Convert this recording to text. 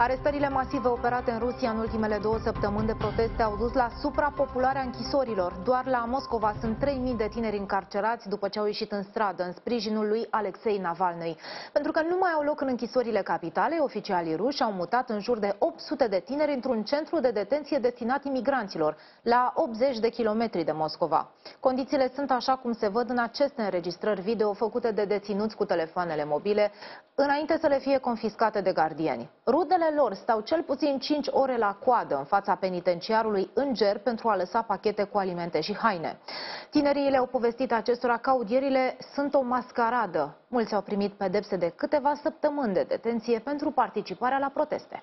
Arestările masive operate în Rusia în ultimele două săptămâni de proteste au dus la suprapopularea închisorilor. Doar la Moscova sunt 3.000 de tineri încarcerați după ce au ieșit în stradă în sprijinul lui Alexei Navalny. Pentru că nu mai au loc în închisorile capitale, oficialii ruși au mutat în jur de 800 de tineri într-un centru de detenție destinat imigranților, la 80 de kilometri de Moscova. Condițiile sunt așa cum se văd în aceste înregistrări video făcute de deținuți cu telefoanele mobile, înainte să le fie confiscate de gardieni. Rudele lor stau cel puțin 5 ore la coadă în fața penitenciarului Înger pentru a lăsa pachete cu alimente și haine. Tinerii le-au povestit acestora că audierile sunt o mascaradă. Mulți au primit pedepse de câteva săptămâni de detenție pentru participarea la proteste.